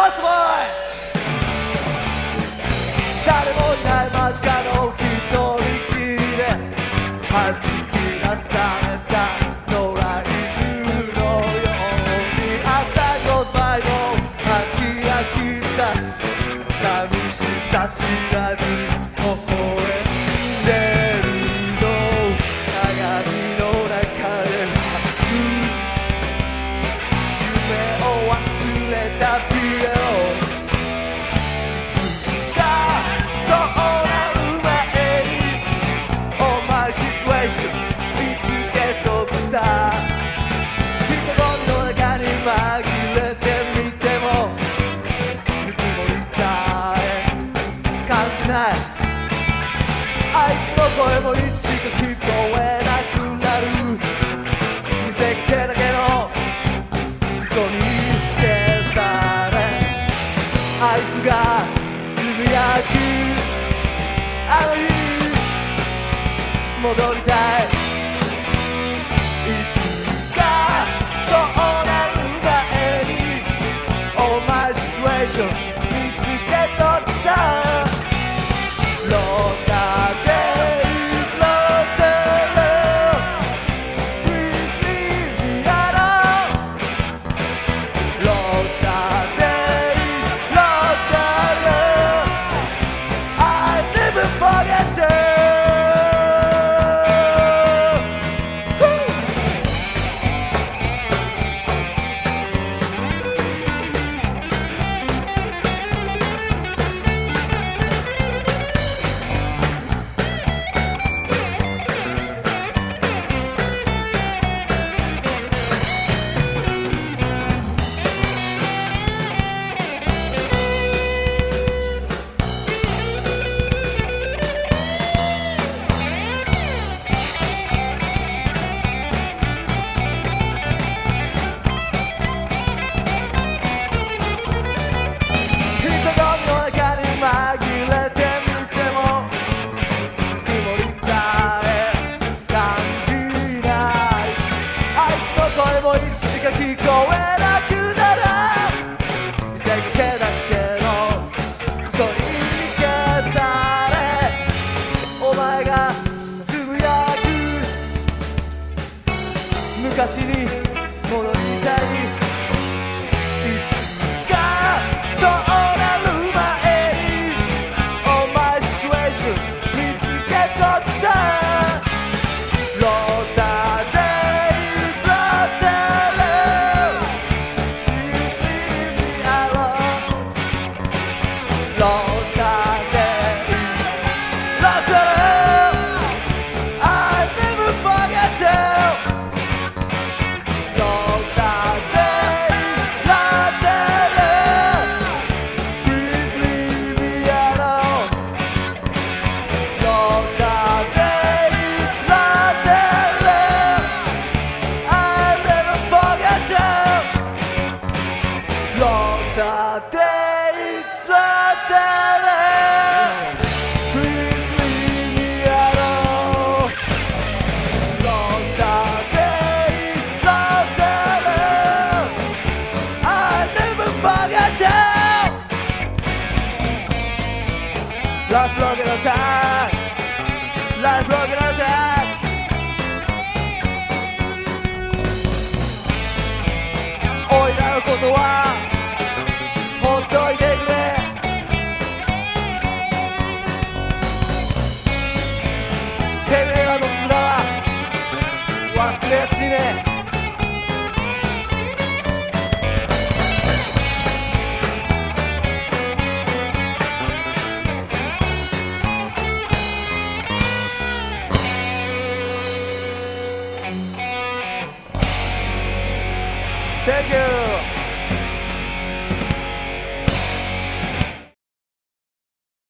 ロスボーイ誰もいない街角一人きりで弾き出された野良犬のように朝ごバイも飽き飽きさ寂しさ知らず微笑声もいつか聞こえなくなる。見せっけだけの人に消されあいつがつぶやく。あの日に戻りたい。Forget 声もいつしか聞こえなくなる見せかけだけの嘘に消されお前がつぶやく。昔に broken apart. Life broken Thank you.